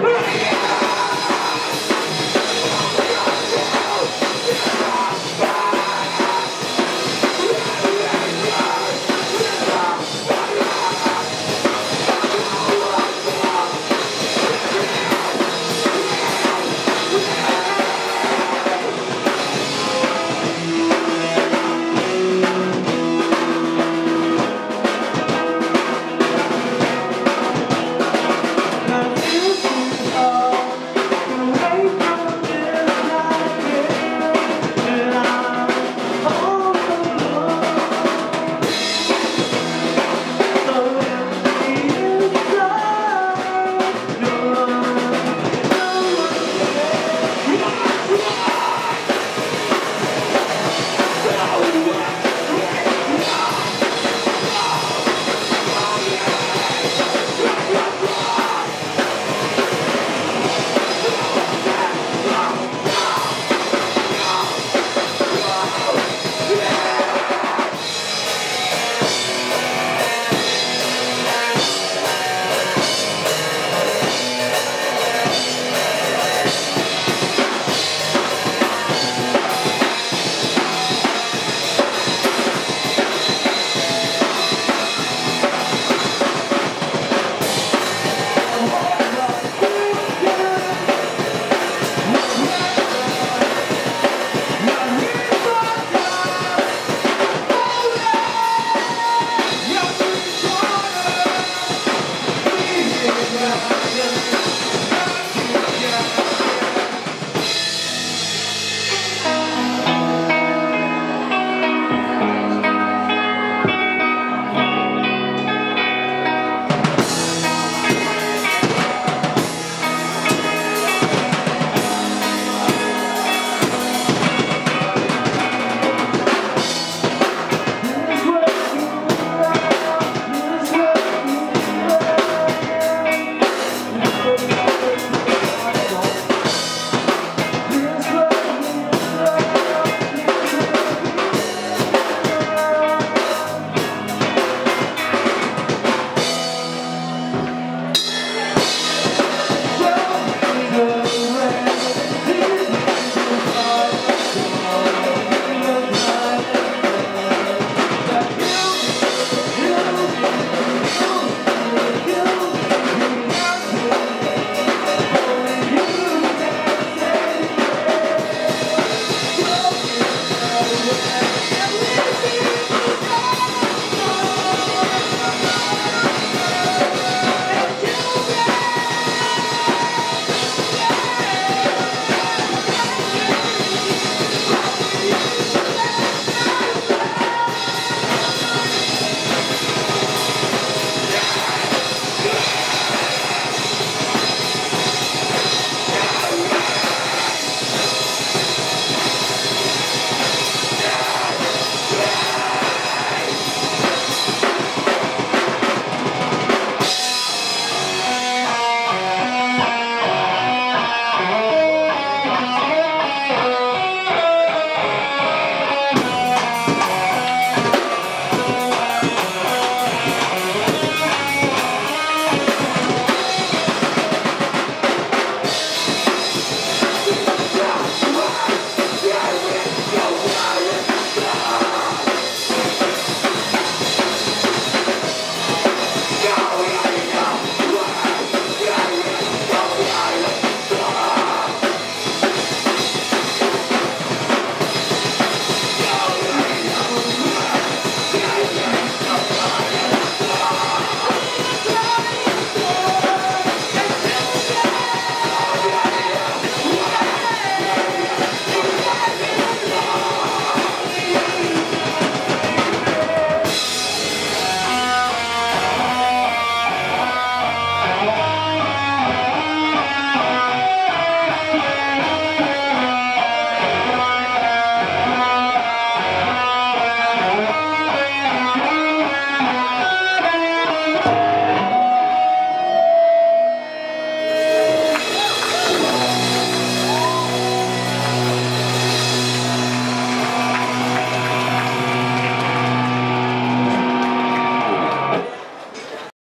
Woo!